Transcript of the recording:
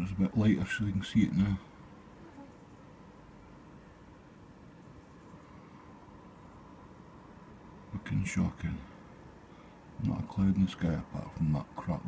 That's a bit lighter so you can see it now. Looking shocking. Not a cloud in the sky apart from that crap